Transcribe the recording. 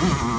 Mm-hmm.